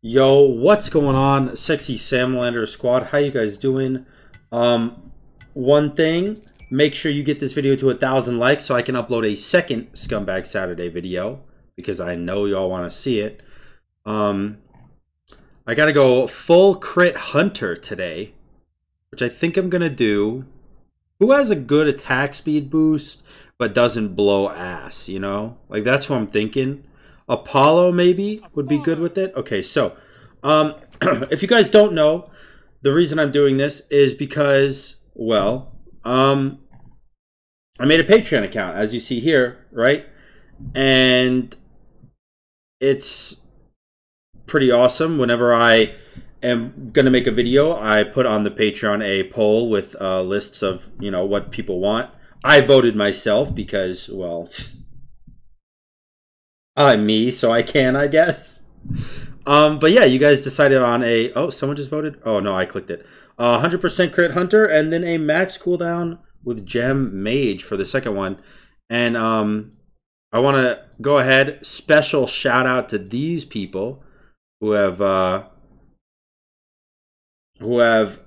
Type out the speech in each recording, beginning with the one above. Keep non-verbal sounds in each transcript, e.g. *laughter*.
Yo, what's going on, sexy Samlander squad? How you guys doing? Um, one thing, make sure you get this video to a thousand likes so I can upload a second Scumbag Saturday video because I know y'all want to see it. Um, I gotta go full crit hunter today, which I think I'm gonna do. Who has a good attack speed boost but doesn't blow ass? You know, like that's what I'm thinking. Apollo maybe would be good with it. Okay, so um, *clears throat* if you guys don't know, the reason I'm doing this is because, well, um, I made a Patreon account, as you see here, right? And it's pretty awesome. Whenever I am going to make a video, I put on the Patreon a poll with uh, lists of, you know, what people want. I voted myself because, well, *laughs* I'm me, so I can, I guess. Um, but yeah, you guys decided on a. Oh, someone just voted. Oh no, I clicked it. Uh, 100% crit hunter, and then a max cooldown with gem mage for the second one. And um, I want to go ahead. Special shout out to these people who have uh, who have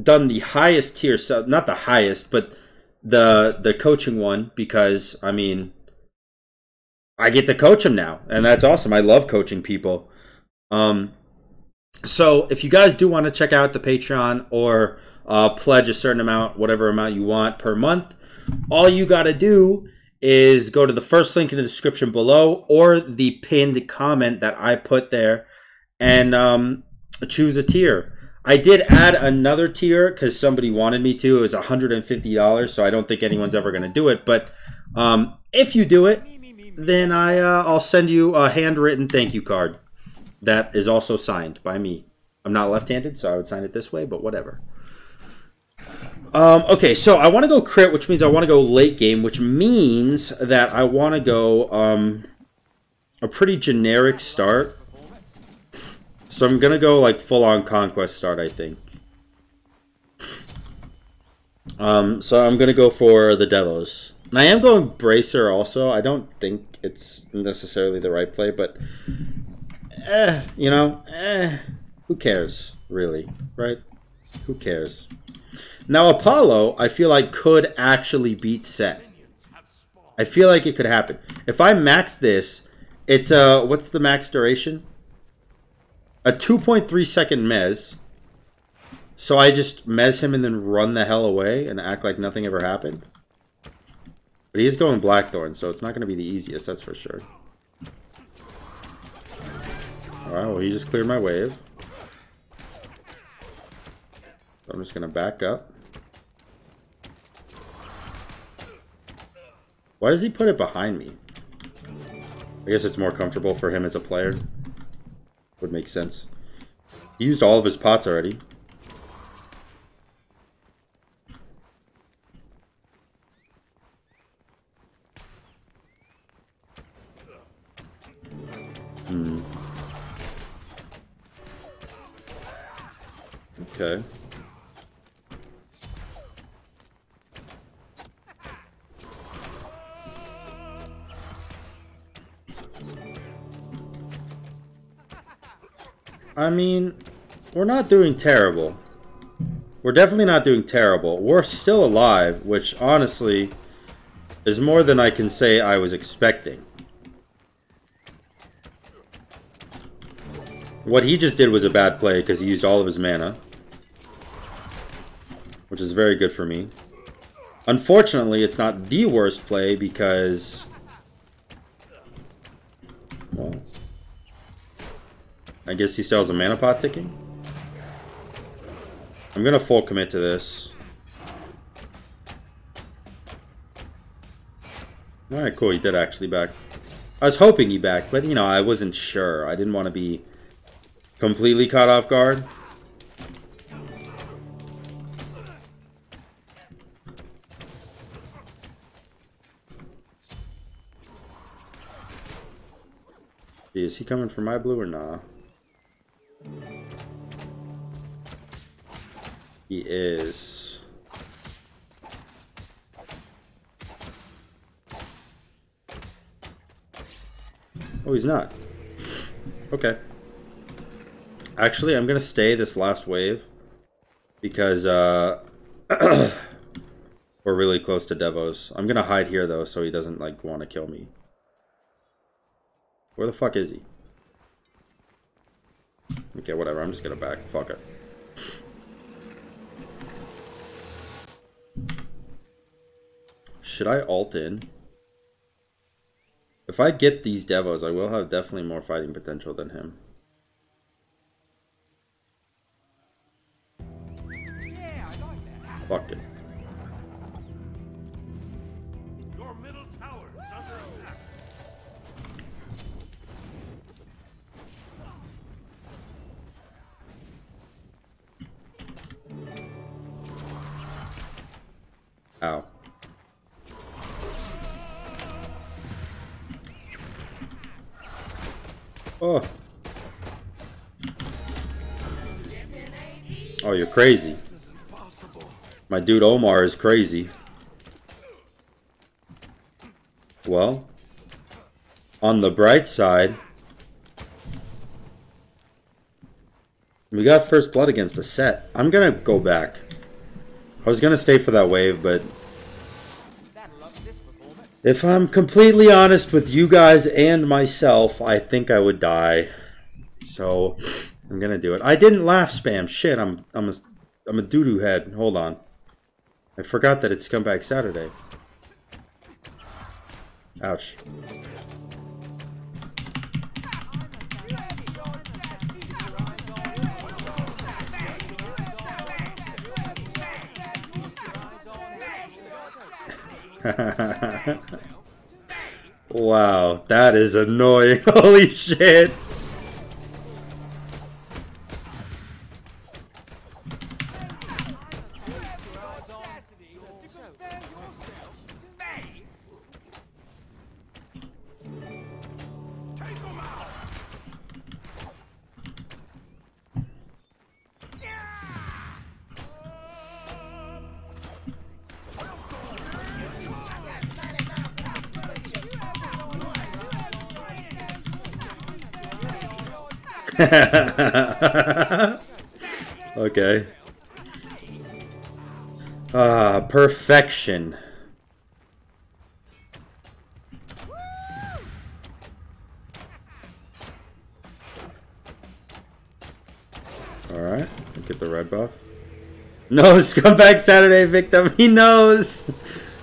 done the highest tier. So not the highest, but the the coaching one because I mean I get to coach them now, and that's awesome. I love coaching people. Um, so if you guys do want to check out the Patreon or uh, pledge a certain amount, whatever amount you want per month, all you got to do is go to the first link in the description below or the pinned comment that I put there and um, choose a tier. I did add another tier because somebody wanted me to. It was $150, so I don't think anyone's ever going to do it. But um, if you do it, then I uh, I'll send you a handwritten thank you card that is also signed by me. I'm not left-handed, so I would sign it this way, but whatever. Um, okay, so I want to go crit, which means I want to go late game, which means that I want to go um, a pretty generic start. So I'm going to go like full-on conquest start, I think. Um, so I'm going to go for the Devos. And I am going Bracer also. I don't think it's necessarily the right play, but eh, you know, eh, who cares, really, right? Who cares? Now, Apollo, I feel like could actually beat Set. I feel like it could happen. If I max this, it's a, what's the max duration? A 2.3 second mez. So I just mez him and then run the hell away and act like nothing ever happened. But he is going Blackthorn, so it's not going to be the easiest, that's for sure. Alright, well he just cleared my wave. So I'm just going to back up. Why does he put it behind me? I guess it's more comfortable for him as a player. Would make sense. He used all of his pots already. Hmm. Okay. I mean, we're not doing terrible. We're definitely not doing terrible. We're still alive, which honestly is more than I can say I was expecting. What he just did was a bad play because he used all of his mana. Which is very good for me. Unfortunately, it's not the worst play because... Well... I guess he still has a mana pot ticking? I'm gonna full commit to this. Alright, cool, he did actually back. I was hoping he backed, but you know, I wasn't sure. I didn't want to be completely caught off guard. Is he coming for my blue or nah? He is. Oh, he's not. Okay. Actually, I'm gonna stay this last wave because uh, *clears throat* we're really close to Devos. I'm gonna hide here though, so he doesn't like want to kill me. Where the fuck is he? Okay, whatever. I'm just gonna back. Fuck it. Should I alt in? If I get these devos, I will have definitely more fighting potential than him. Fuck it. Your middle tower is under attack. Ow. Oh. Oh, you're crazy. My dude Omar is crazy. Well, on the bright side, we got first blood against a set. I'm gonna go back. I was gonna stay for that wave, but if I'm completely honest with you guys and myself, I think I would die. So I'm gonna do it. I didn't laugh spam. Shit, I'm I'm a I'm a doo doo head. Hold on. I forgot that it's Scumbag Saturday. Ouch. *laughs* wow, that is annoying. *laughs* Holy shit. *laughs* okay. Ah, perfection. Alright, get the red buff. No, scumbag *laughs* Saturday victim. He knows.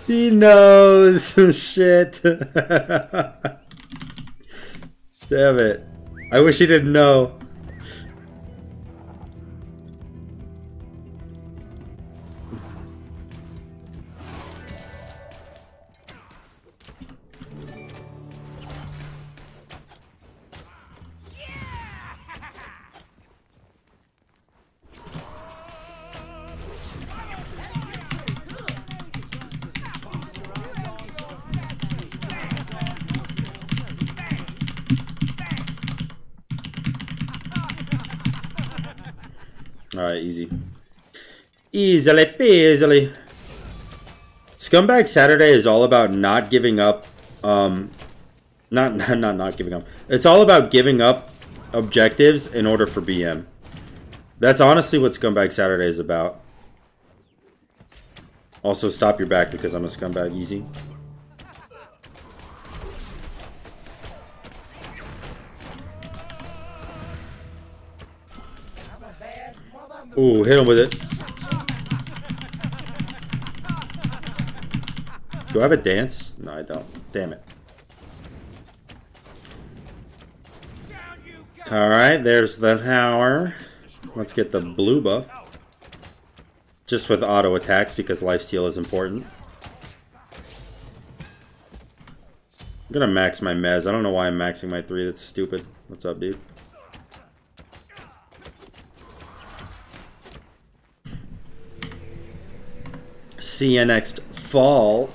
He knows. *laughs* Shit. Damn it. I wish he didn't know. Alright, easy. Easily peasily. Scumbag Saturday is all about not giving up, um, not, *laughs* not, not, not giving up. It's all about giving up objectives in order for BM. That's honestly what Scumbag Saturday is about. Also, stop your back because I'm a scumbag easy. Ooh, hit him with it. Do I have a dance? No, I don't. Damn it. Alright, there's the tower. Let's get the blue buff. Just with auto attacks because lifesteal is important. I'm gonna max my mez. I don't know why I'm maxing my 3. That's stupid. What's up, dude? See you next fall.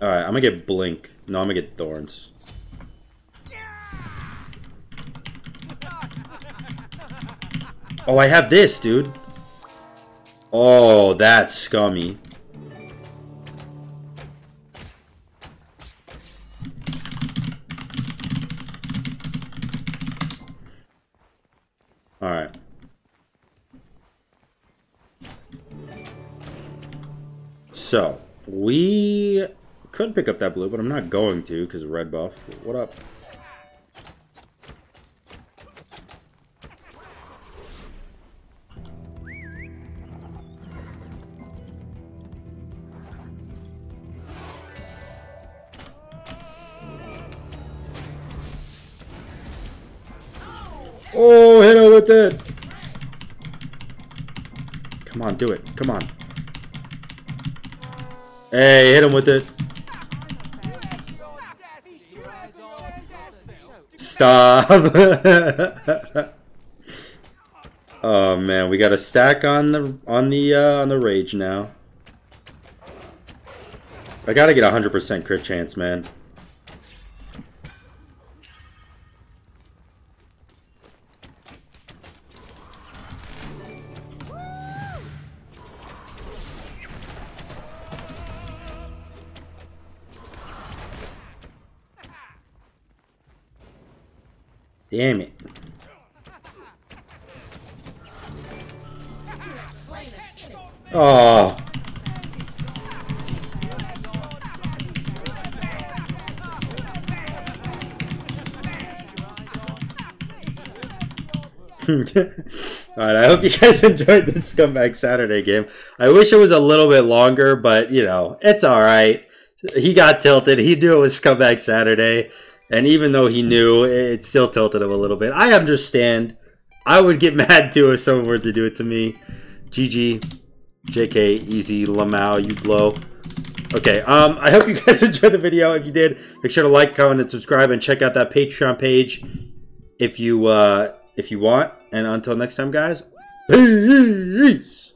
Alright, I'm gonna get Blink. No, I'm gonna get Thorns. Oh, I have this, dude. Oh, that's scummy. So, we could pick up that blue, but I'm not going to because red buff. What up? Oh, hit her with it. Come on, do it. Come on. Hey, hit him with it. Stop. *laughs* oh man, we got a stack on the on the uh, on the rage now. I gotta get a hundred percent crit chance, man. Damn it. Oh. *laughs* Alright, I hope you guys *laughs* enjoyed this Scumbag Saturday game. I wish it was a little bit longer, but, you know, it's alright. He got tilted. He knew it was Scumbag Saturday. And even though he knew, it still tilted him a little bit. I understand. I would get *laughs* mad too if someone were to do it to me. GG, JK, easy, Lamau, you blow. Okay, um, I hope you *laughs* guys enjoyed the video. If you did, make sure to like, comment, and subscribe, and check out that Patreon page if you uh, if you want. And until next time, guys, peace.